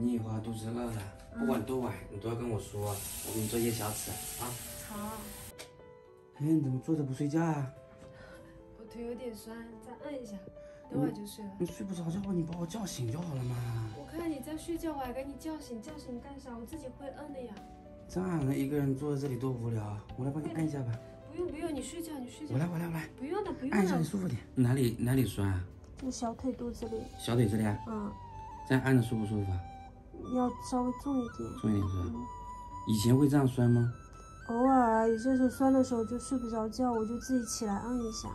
你以后肚子饿了，不管多晚，你都要跟我说，我给你做夜宵吃啊。好，哎，你怎么坐着不睡觉啊？我腿有点酸，再按一下，等会儿就睡了。你睡不着觉，你把我叫醒就好了嘛。我看你在睡觉，我还给你叫醒，叫醒你干啥？我自己会摁的呀。这样一个人坐在这里多无聊啊！我来帮你按一下吧。不用不用，你睡觉你睡觉。我来我来我来，不用的不用的按一下你。舒服点。哪里哪里酸啊？你小腿肚子里，小腿这里啊？嗯，这样按着舒不舒服啊？要稍微重一点。重一点是吧？以前会这样酸吗？偶尔啊，有些时候酸的时候就睡不着觉，我就自己起来按一下。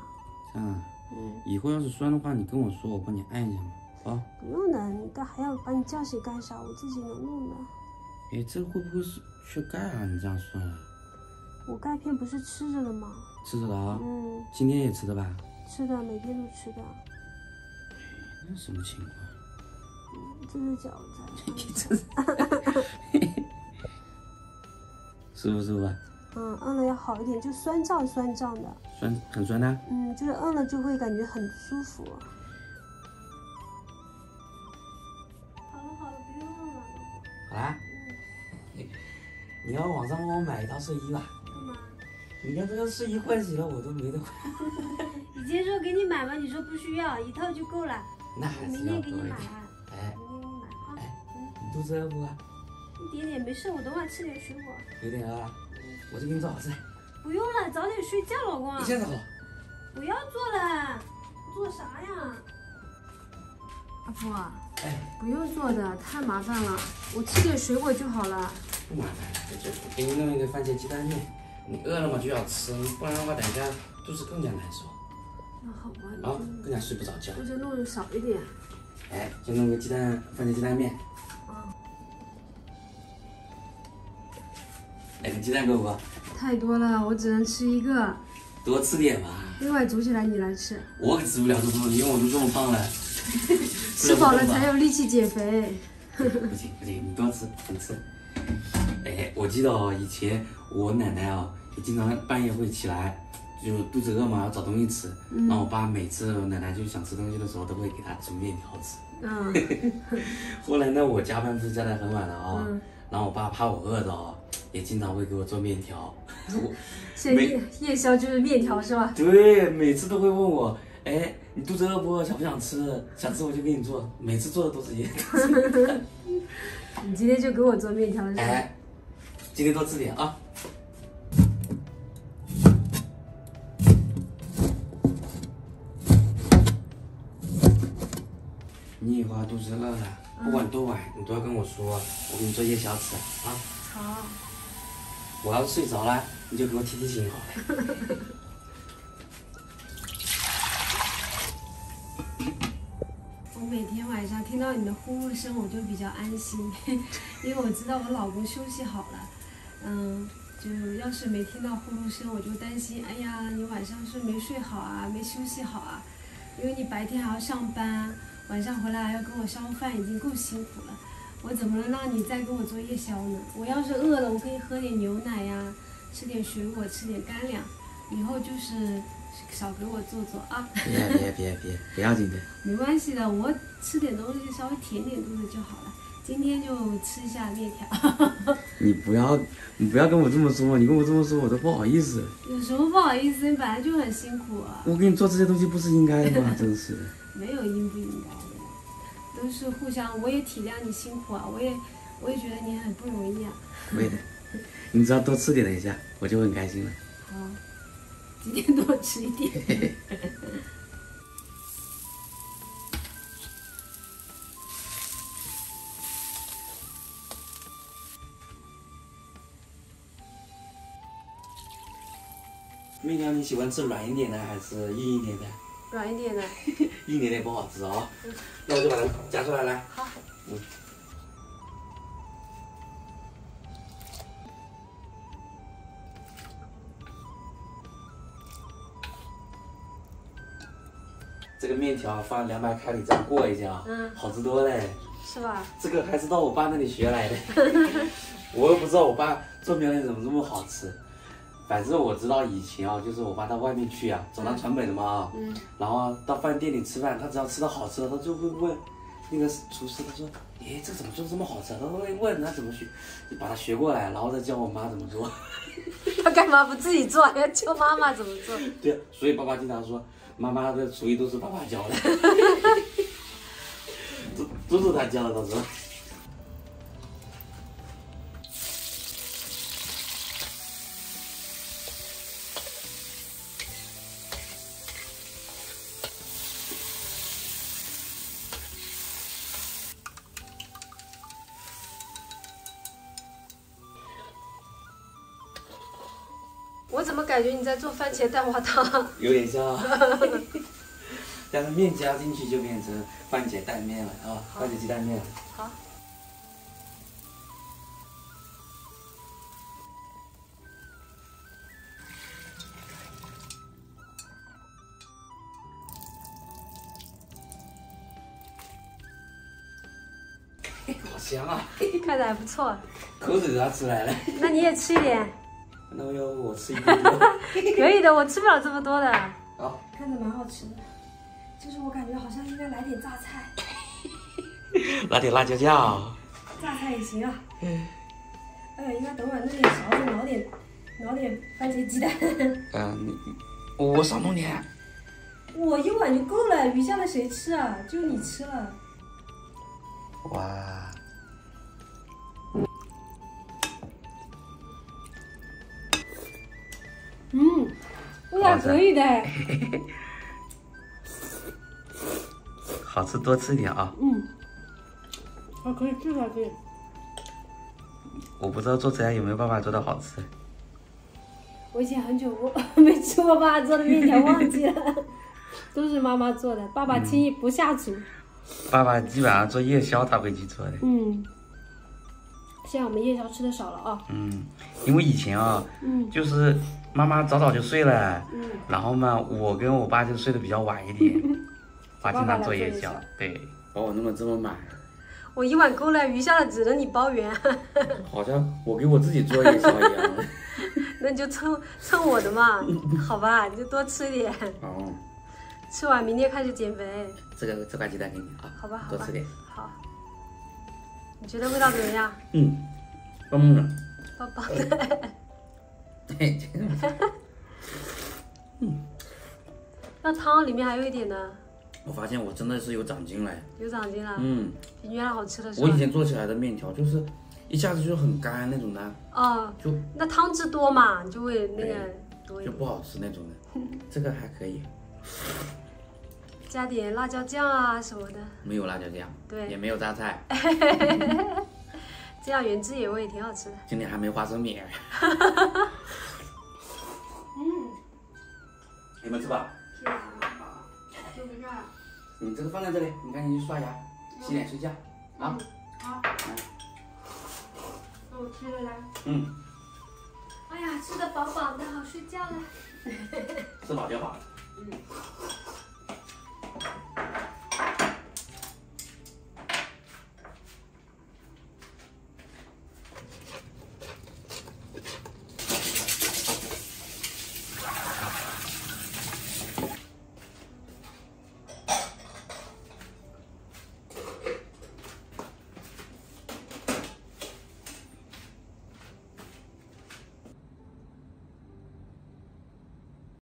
这样啊。嗯，以后要是酸的话，你跟我说，我帮你按一下嘛。啊？不用的，你干还要把你叫醒干啥？我自己能弄的。哎，这会不会是缺钙啊？你这样酸啊？我钙片不是吃着的吗？吃着的啊？嗯，今天也吃的吧？吃的，每天都吃的。那什么情况？这是饺子。这舒不舒服啊？嗯，摁了要好一点，就酸胀酸胀的。酸很酸的？嗯，就是摁了就会感觉很舒服。好了好了，不用摁了。好啦，你要网上帮我买一套睡衣吧？干嘛？你看这个睡衣换洗了，我都没得换。以前说给你买嘛，你说不需要，一套就够了。那还是要天给你买多一点。肚子饿不饿？一点点没事，我等会吃点水果。有点饿了，我就给你做好吃的，不用了，早点睡觉，老公。你现在好。不要做了，做啥呀？阿婆啊，哎，不用做的，太麻烦了，我吃点水果就好了。不麻烦，我就给你弄一个番茄鸡蛋面。你饿了嘛就要吃，不然的话等一下肚子更加难受那好吧，啊，更加睡不着觉。那就弄的少一点。哎，就弄个鸡蛋番茄鸡蛋面。两个鸡蛋够不够？太多了，我只能吃一个。多吃点嘛。另外煮起来你来吃，我可吃不了这么多，因为我都这么胖了。吃饱了才有力气减肥。不行不行，你多吃，你吃。哎，我记得哦，以前我奶奶哦，也经常半夜会起来，就肚子饿嘛，要找东西吃。然后我爸每次我奶奶就想吃东西的时候，都会给她煮面条吃。嗯 后来呢，我加班不是加的很晚了啊、嗯，然后我爸怕我饿着哦，也经常会给我做面条。夜夜宵就是面条是吧？对，每次都会问我，哎，你肚子饿不饿？想不想吃？想吃我就给你做。每次做的都是一样。你今天就给我做面条是吧？哎，今天多吃点啊。你一会儿肚子饿了，不管多晚，你都要跟我说，我给你做夜宵吃啊。好。我要睡着了，你就给我提提醒好了。我每天晚上听到你的呼噜声，我就比较安心，因为我知道我老公休息好了。嗯，就要是没听到呼噜声，我就担心，哎呀，你晚上是没睡好啊，没休息好啊，因为你白天还要上班，晚上回来还要给我烧饭，已经够辛苦了。我怎么能让你再给我做夜宵呢？我要是饿了，我可以喝点牛奶呀，吃点水果，吃点干粮。以后就是少给我做做啊。别别别别，不要紧的。没关系的，我吃点东西稍微填点肚子就好了。今天就吃一下面条，你不要，你不要跟我这么说，你跟我这么说我都不好意思。有什么不好意思？你本来就很辛苦啊，我给你做这些东西不是应该的吗？真是。没有应不应该的，都是互相。我也体谅你辛苦啊，我也我也觉得你很不容易啊。会的，你只要多吃点，等一下我就很开心了。好，今天多吃一点。面条你喜欢吃软一点的还是硬一点的？软一点的，硬 一点的不好吃哦。那我就把它夹出来来。好。嗯。这个面条放两百开里这样过一下啊，嗯好吃多嘞。是吧？这个还是到我爸那里学来的，我又不知道我爸做面条怎么这么好吃。反正我知道以前啊，就是我爸到外面去啊，走南闯北的嘛啊，嗯然后到饭店里吃饭，他只要吃到好吃的，他就会问，那个厨师他说，诶，这怎么做这么好吃？他会问他怎么学，就把它学过来，然后再教我妈怎么做。他干嘛不自己做，要教妈妈怎么做？对，所以爸爸经常说，妈妈的厨艺都是爸爸教的，都都是他教的，他说。我怎么感觉你在做番茄蛋花汤？有点像，但是面加进去就变成番茄蛋面了啊，番茄鸡蛋面了。好。好香啊！看着还不错，口水都要出来了。那你也吃一点。那要不我吃一点点？可以的，我吃不了这么多的。好，看着蛮好吃的，就是我感觉好像应该来点榨菜，来点辣椒酱。榨菜也行啊。嗯。哎呀，应该等会弄点勺子捞点，捞点番茄鸡蛋。嗯，我少弄点。我一碗就够了，余下的谁吃啊？就你吃了。哇。可以的。好吃，多吃一点啊。嗯，还可以吃下去。我不知道做出来有没有爸爸做的好吃。我以前很久我 没吃过爸爸做的面条，忘记了，都是妈妈做的。爸爸轻易不下厨。爸爸基本上做夜宵他会去做的。嗯。现在我们夜宵吃的少了啊。嗯，因为以前啊，嗯，就是妈妈早早就睡了，嗯，然后嘛，我跟我爸就睡得比较晚一点，爸经常做夜宵，对，把我弄得这么满。我一碗够了，余下的只能你包圆。好像我给我自己做夜宵一样。那你就蹭蹭我的嘛，好吧，你就多吃一点。哦。吃完明天开始减肥。这个这块鸡蛋给你啊。好吧，多吃点。好。你觉得味道怎么样？嗯，棒棒的，棒棒的。对，嗯，那汤里面还有一点呢。我发现我真的是有长进了。有长进了。嗯，比原来好吃的是。我以前做起来的面条就是一下子就很干那种的。哦。就那汤汁多嘛，就会那个多一点。就不好吃那种的，这个还可以。加点辣椒酱啊什么的，没有辣椒酱，对，也没有榨菜，这样原汁原味，挺好吃的。今天还没花生米。嗯，你们吃吧。就这儿。你这个放在这里，你赶紧去刷牙、洗脸、睡觉。啊。好。那我吃了来。嗯。哎呀，吃的饱饱的，好睡觉了。吃饱就好。嗯。